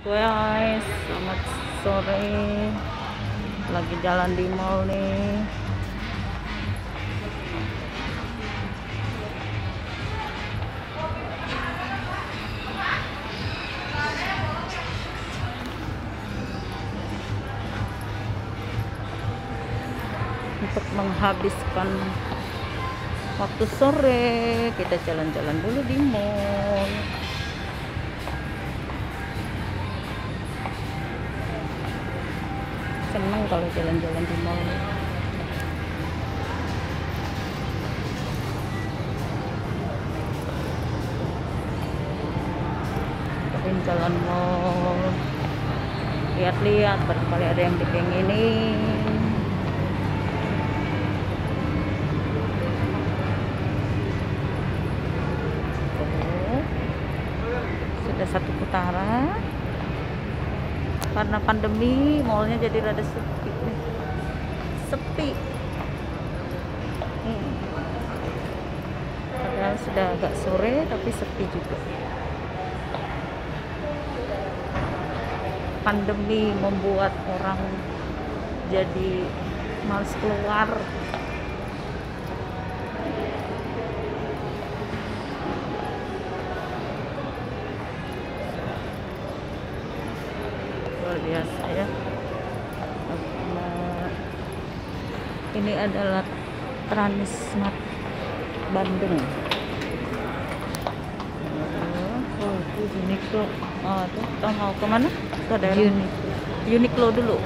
guys selamat sore. Lagi jalan di mall nih. Untuk menghabiskan waktu sore kita jalan-jalan dulu di mall seneng kalau jalan-jalan di mall Mungkin jalan mall lihat-lihat barangkali ada yang dipenginin Tuh. sudah satu putaran karena pandemi mallnya jadi rada sepi. Sepi. Hmm. padahal sudah agak sore tapi sepi juga. Pandemi membuat orang jadi males keluar luar biasa ya ini adalah Transmart Bandung Oh, itu Uniqlo. oh tuh kita mau ke mana ke daerah Uniqlo. Uniqlo dulu